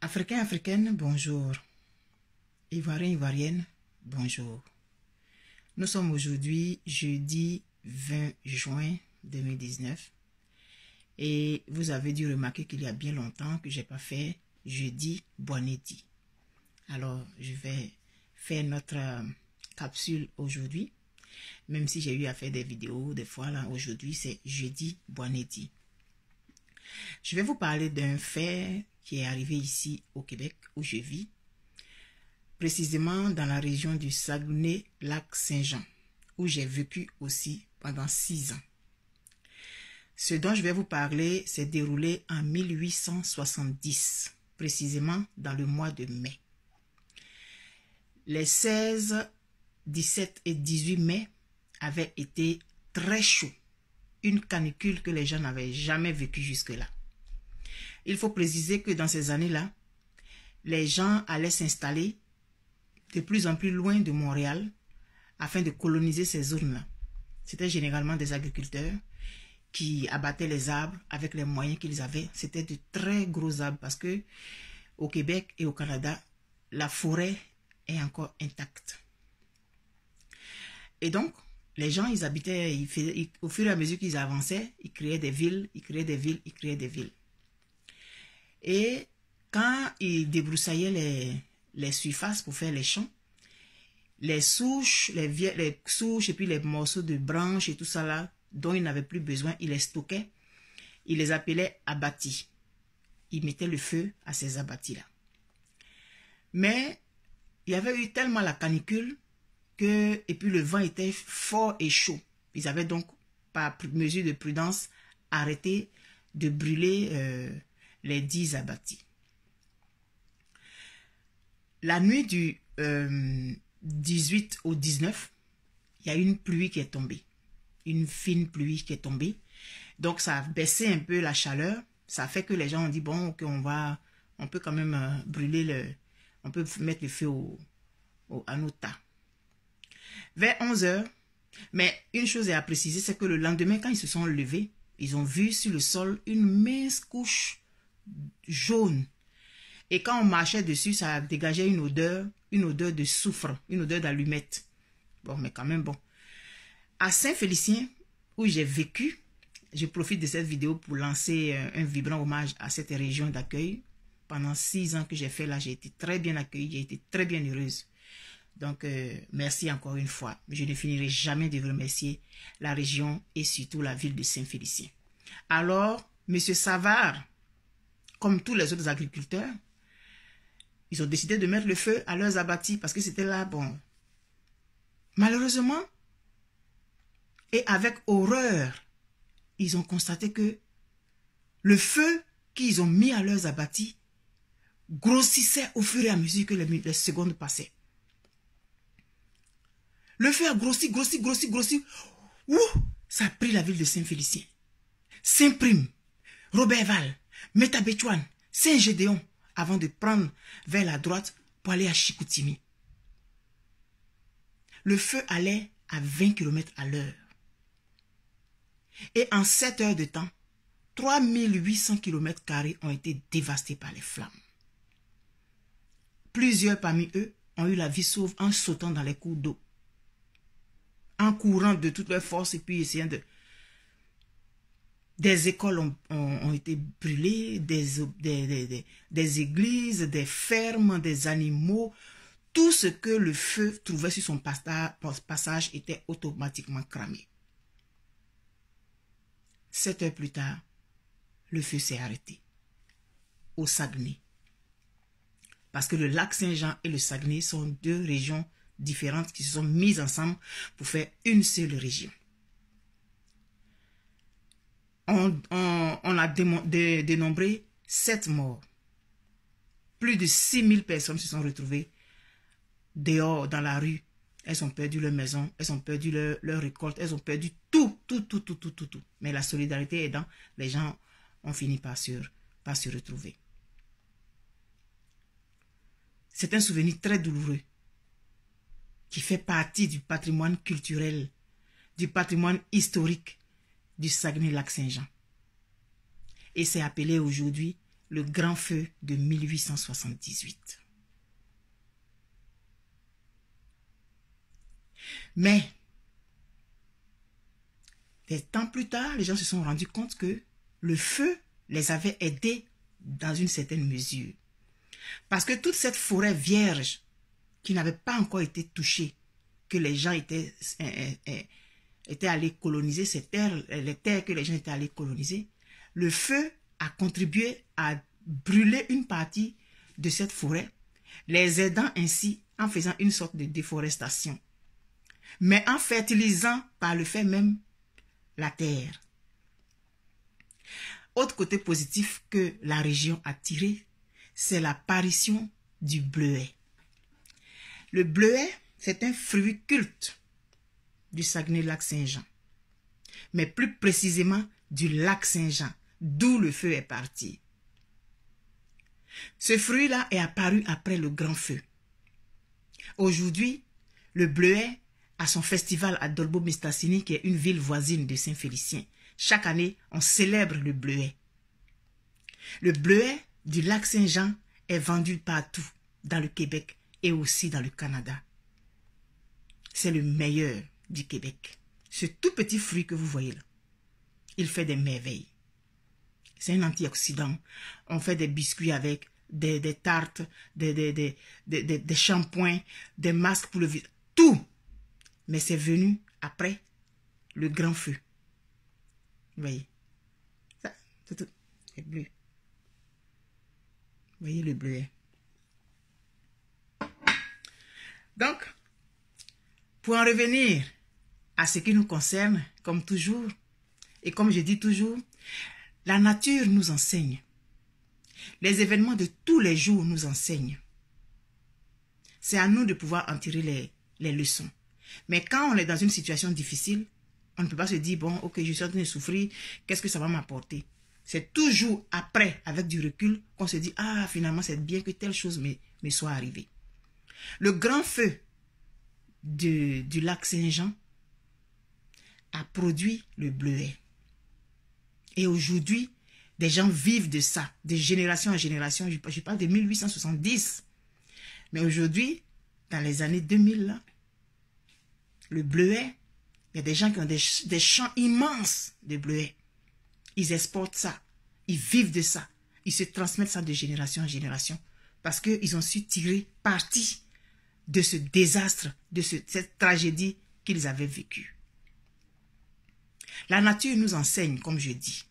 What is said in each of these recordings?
Africains, Africaines, bonjour. Ivoiriens, Ivoiriennes, bonjour. Nous sommes aujourd'hui jeudi 20 juin 2019 et vous avez dû remarquer qu'il y a bien longtemps que j'ai pas fait jeudi Boinetti. Alors, je vais faire notre euh, capsule aujourd'hui, même si j'ai eu à faire des vidéos des fois là. Aujourd'hui, c'est jeudi Boinetti. Je vais vous parler d'un fait qui est arrivé ici au Québec où je vis, précisément dans la région du Saguenay-Lac-Saint-Jean, où j'ai vécu aussi pendant six ans. Ce dont je vais vous parler s'est déroulé en 1870, précisément dans le mois de mai. Les 16, 17 et 18 mai avaient été très chauds, une canicule que les gens n'avaient jamais vécue jusque-là. Il faut préciser que dans ces années-là, les gens allaient s'installer de plus en plus loin de Montréal afin de coloniser ces zones-là. C'était généralement des agriculteurs qui abattaient les arbres avec les moyens qu'ils avaient. C'était de très gros arbres parce que au Québec et au Canada, la forêt est encore intacte. Et donc, les gens, ils habitaient, au fur et à mesure qu'ils avançaient, ils créaient des villes, ils créaient des villes, ils créaient des villes. Et quand ils débroussaillaient les, les surfaces pour faire les champs, les souches, les, les souches et puis les morceaux de branches et tout ça là, dont ils n'avaient plus besoin, ils les stockaient. Ils les appelaient abattis. Ils mettaient le feu à ces abattis-là. Mais il y avait eu tellement la canicule que, et puis le vent était fort et chaud. Ils avaient donc, par mesure de prudence, arrêté de brûler euh, les dix abattis. La nuit du 18 euh, au 19, il y a une pluie qui est tombée. Une fine pluie qui est tombée. Donc, ça a baissé un peu la chaleur. Ça fait que les gens ont dit, bon, ok, on va, on peut quand même euh, brûler le, on peut mettre le feu au, à nos tas. Vers 11 heures, mais une chose est à préciser, c'est que le lendemain, quand ils se sont levés, ils ont vu sur le sol une mince couche jaune. Et quand on marchait dessus, ça dégageait une odeur, une odeur de soufre, une odeur d'allumette. Bon, mais quand même bon. À Saint-Félicien, où j'ai vécu, je profite de cette vidéo pour lancer euh, un vibrant hommage à cette région d'accueil. Pendant six ans que j'ai fait là, j'ai été très bien accueillie, j'ai été très bien heureuse. Donc, euh, merci encore une fois. Je ne finirai jamais de remercier la région et surtout la ville de Saint-Félicien. Alors, Monsieur Savard, comme tous les autres agriculteurs, ils ont décidé de mettre le feu à leurs abattis parce que c'était là, bon. Malheureusement, et avec horreur, ils ont constaté que le feu qu'ils ont mis à leurs abattis grossissait au fur et à mesure que les, secondes passaient. Le feu a grossi, grossi, grossi, grossi. Ouh, ça a pris la ville de Saint-Félicien. Saint-Prime, Robertval, Métabétuan, Saint-Gédéon, avant de prendre vers la droite pour aller à Chicoutimi. Le feu allait à 20 km à l'heure. Et en 7 heures de temps, 3800 km ont été dévastés par les flammes. Plusieurs parmi eux ont eu la vie sauve en sautant dans les cours d'eau, en courant de toutes leurs forces et puis essayant de des écoles ont, été brûlées, des, des, églises, des fermes, des animaux. Tout ce que le feu trouvait sur son passage était automatiquement cramé. Sept heures plus tard, le feu s'est arrêté. Au Saguenay. Parce que le lac Saint-Jean et le Saguenay sont deux régions différentes qui se sont mises ensemble pour faire une seule région on, a dénombré sept morts. Plus de 6000 personnes se sont retrouvées dehors, dans la rue. Elles ont perdu leur maison, elles ont perdu leur, récolte, elles ont perdu tout, tout, tout, tout, tout, tout, tout. Mais la solidarité aidant, les gens ont fini par se retrouver. C'est un souvenir très douloureux qui fait partie du patrimoine culturel, du patrimoine historique du Saguenay-Lac-Saint-Jean. Et c'est appelé aujourd'hui le grand feu de 1878. Mais, des temps plus tard, les gens se sont rendus compte que le feu les avait aidés dans une certaine mesure. Parce que toute cette forêt vierge qui n'avait pas encore été touchée, que les gens étaient, euh, euh, étaient allés coloniser, ces terres, les terres que les gens étaient allés coloniser, le feu a contribué à brûler une partie de cette forêt, les aidant ainsi en faisant une sorte de déforestation, mais en fertilisant par le fait même la terre. Autre côté positif que la région a tiré, c'est l'apparition du bleuet. Le bleuet, c'est un fruit culte du Saguenay-Lac-Saint-Jean, mais plus précisément du lac Saint-Jean, d'où le feu est parti. Ce fruit-là est apparu après le grand feu. Aujourd'hui, le bleuet a son festival à Dolbo Mistassini, qui est une ville voisine de Saint-Félicien. Chaque année, on célèbre le bleuet. Le bleuet du lac Saint-Jean est vendu partout dans le Québec et aussi dans le Canada. C'est le meilleur du Québec. Ce tout petit fruit que vous voyez là, il fait des merveilles. C'est un antioxydant. On fait des biscuits avec, des, tartes, des, des, shampoings, des masques pour le visage. Tout. Mais c'est venu après le grand feu. Vous voyez? Ça, c'est tout. C'est bleu. Vous voyez le bleuet. Donc, pour en revenir à ce qui nous concerne, comme toujours, et comme je dis toujours, la nature nous enseigne. Les événements de tous les jours nous enseignent. C'est à nous de pouvoir en tirer les, les leçons. Mais quand on est dans une situation difficile, on ne peut pas se dire, bon, ok, je suis en train de souffrir, qu'est-ce que ça va m'apporter? C'est toujours après, avec du recul, qu'on se dit, ah, finalement, c'est bien que telle chose me, me soit arrivée. Le grand feu du lac Saint-Jean a produit le bleuet. Et aujourd'hui, des gens vivent de ça, de génération en génération. Je, parle de 1870. Mais aujourd'hui, dans les années 2000, le bleuet, il y a des gens qui ont des, champs immenses de bleuet. Ils exportent ça. Ils vivent de ça. Ils se transmettent ça de génération en génération. Parce qu'ils ont su tirer parti de ce désastre, de cette tragédie qu'ils avaient vécue. La nature nous enseigne, comme je dis,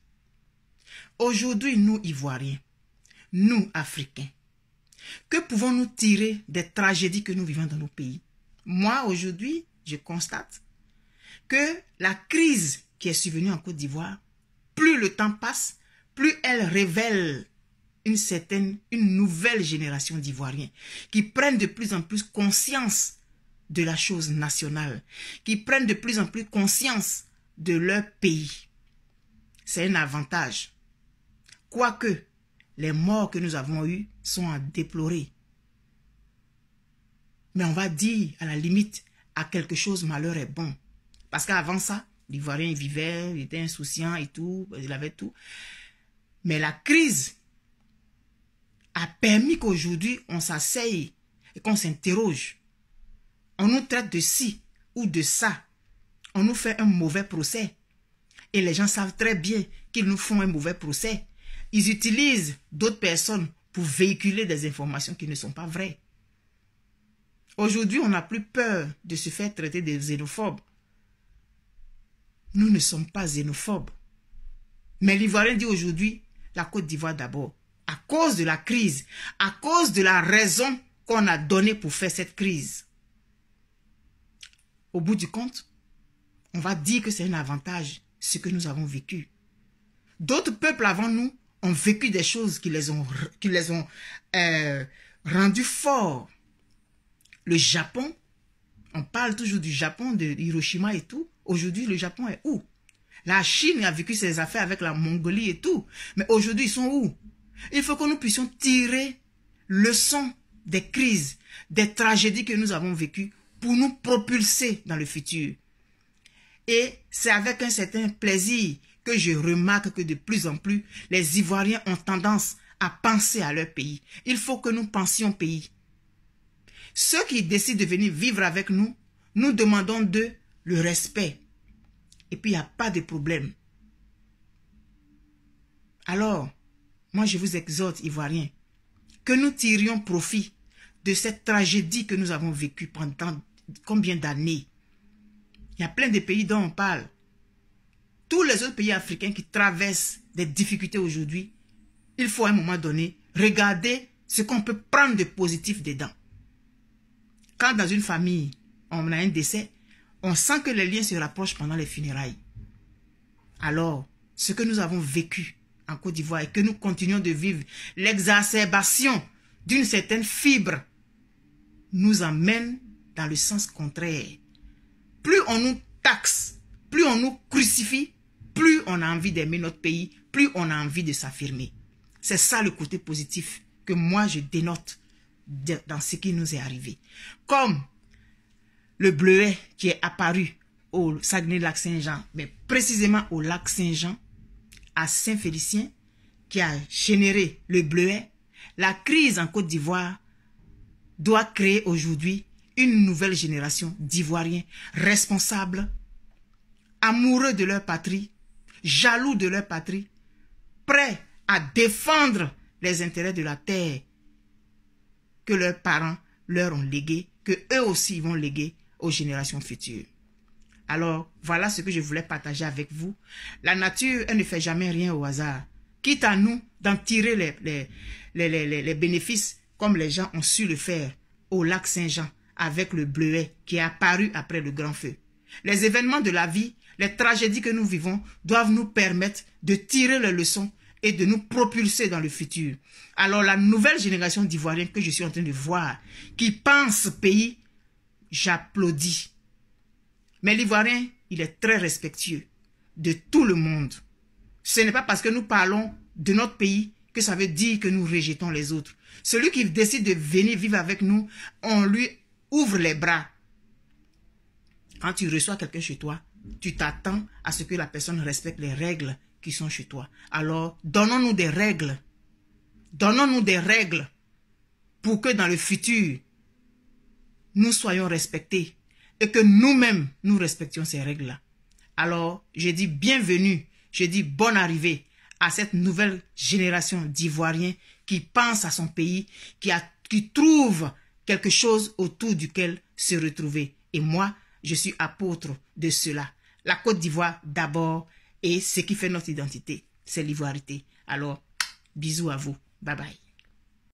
Aujourd'hui, nous, Ivoiriens, nous, Africains, que pouvons-nous tirer des tragédies que nous vivons dans nos pays? Moi, aujourd'hui, je constate que la crise qui est survenue en Côte d'Ivoire, plus le temps passe, plus elle révèle une certaine, une nouvelle génération d'Ivoiriens qui prennent de plus en plus conscience de la chose nationale, qui prennent de plus en plus conscience de leur pays. C'est un avantage. Quoique les morts que nous avons eus sont à déplorer. Mais on va dire, à la limite, à quelque chose, malheur est bon. Parce qu'avant ça, l'Ivoirien vivait, il était insouciant et tout, il avait tout. Mais la crise a permis qu'aujourd'hui, on s'asseye et qu'on s'interroge. On nous traite de ci ou de ça. On nous fait un mauvais procès. Et les gens savent très bien qu'ils nous font un mauvais procès ils utilisent d'autres personnes pour véhiculer des informations qui ne sont pas vraies. Aujourd'hui, on n'a plus peur de se faire traiter de xénophobes. Nous ne sommes pas xénophobes. Mais l'Ivoirien dit aujourd'hui, la Côte d'Ivoire d'abord, à cause de la crise, à cause de la raison qu'on a donnée pour faire cette crise. Au bout du compte, on va dire que c'est un avantage, ce que nous avons vécu. D'autres peuples avant nous ont vécu des choses qui les ont, qui euh, rendus forts. Le Japon, on parle toujours du Japon, de Hiroshima et tout. Aujourd'hui, le Japon est où? La Chine a vécu ses affaires avec la Mongolie et tout. Mais aujourd'hui, ils sont où? Il faut que nous puissions tirer leçon des crises, des tragédies que nous avons vécues pour nous propulser dans le futur. Et c'est avec un certain plaisir que je remarque que de plus en plus, les Ivoiriens ont tendance à penser à leur pays. Il faut que nous pensions pays. Ceux qui décident de venir vivre avec nous, nous demandons d'eux le respect. Et puis, il n'y a pas de problème. Alors, moi, je vous exhorte, Ivoiriens, que nous tirions profit de cette tragédie que nous avons vécue pendant combien d'années? Il y a plein de pays dont on parle. Tous les autres pays africains qui traversent des difficultés aujourd'hui, il faut à un moment donné regarder ce qu'on peut prendre de positif dedans. Quand dans une famille, on a un décès, on sent que les liens se rapprochent pendant les funérailles. Alors, ce que nous avons vécu en Côte d'Ivoire et que nous continuons de vivre, l'exacerbation d'une certaine fibre nous emmène dans le sens contraire. Plus on nous taxe, plus on nous crucifie, plus on a envie d'aimer notre pays, plus on a envie de s'affirmer. C'est ça le côté positif que moi je dénote dans ce qui nous est arrivé. Comme le bleuet qui est apparu au Saguenay-Lac-Saint-Jean, mais précisément au lac Saint-Jean, à Saint-Félicien, qui a généré le bleuet, la crise en Côte d'Ivoire doit créer aujourd'hui une nouvelle génération d'Ivoiriens responsables, amoureux de leur patrie, jaloux de leur patrie, prêts à défendre les intérêts de la terre que leurs parents leur ont légué, que eux aussi vont léguer aux générations futures. Alors, voilà ce que je voulais partager avec vous. La nature, elle ne fait jamais rien au hasard. Quitte à nous d'en tirer les, les, les, bénéfices comme les gens ont su le faire au lac Saint-Jean avec le bleuet qui est apparu après le grand feu. Les événements de la vie, les tragédies que nous vivons doivent nous permettre de tirer les leçons et de nous propulser dans le futur. Alors la nouvelle génération d'Ivoiriens que je suis en train de voir, qui pense pays, j'applaudis. Mais l'Ivoirien, il est très respectueux de tout le monde. Ce n'est pas parce que nous parlons de notre pays que ça veut dire que nous rejetons les autres. Celui qui décide de venir vivre avec nous, on lui ouvre les bras. Quand tu reçois quelqu'un chez toi, tu t'attends à ce que la personne respecte les règles qui sont chez toi. Alors, donnons-nous des règles. Donnons-nous des règles pour que dans le futur, nous soyons respectés et que nous-mêmes, nous respections ces règles-là. Alors, je dis bienvenue, je dis bonne arrivée à cette nouvelle génération d'Ivoiriens qui pense à son pays, qui, trouve quelque chose autour duquel se retrouver. Et moi, je suis apôtre de cela. La Côte d'Ivoire d'abord et ce qui fait notre identité, c'est l'ivoirité. Alors, bisous à vous. Bye bye.